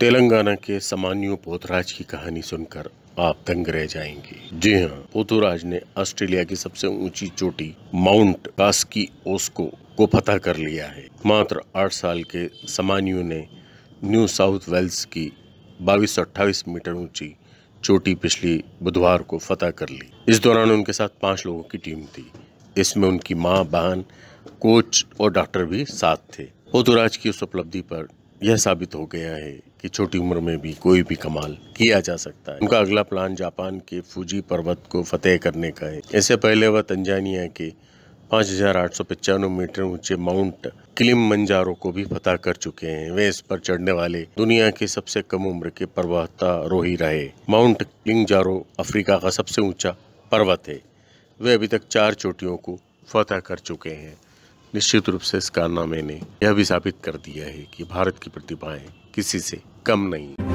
तेलंगाना के समान्यू पोतराज की कहानी सुनकर आप दंग रह जाएँगे। जी हाँ पोतराज ने ऑस्ट्रेलिया की सबसे ऊँची चोटी माउंट कास्की ओस्को को फतह कर लिया है। मात्र आठ साल के समान्यू ने न्यू साउथ वेल्स की बाईस मीटर ऊँची चोटी पिछली बुधवार को फतह कर ली। इस दौरान उनके साथ पाँच लोगों की टीम थी। इसमें उनकी माँ, बहन, कोच और डॉक्टर भी साथ थे। पोतुराज की उस उपलब्धि पर यह साबित हो गया है कि छोटी उम्र में भी कोई भी कमाल किया जा सकता है। उनका अगला प्लान जापान के फूजी पर्वत को फतेह करने का है। इससे पहले वह तंजानिया के पाँच मीटर ऊँचे माउंट किलिम मंजारो को भी फतह कर चुके हैं। वे इस पर चढ़ने वाले दुनिया के सबसे कम उम्र के पर्वतारोही रहे। माउंट किलिंजारो अफ्रीका का सबसे ऊँचा पर्वत है। वे अभी तक चार चोटियों को फतह कर चुके हैं। निश्चित रूप से इस कारनामे ने यह भी साबित कर दिया है कि भारत की प्रतिभाएँ किसी से कम नहीं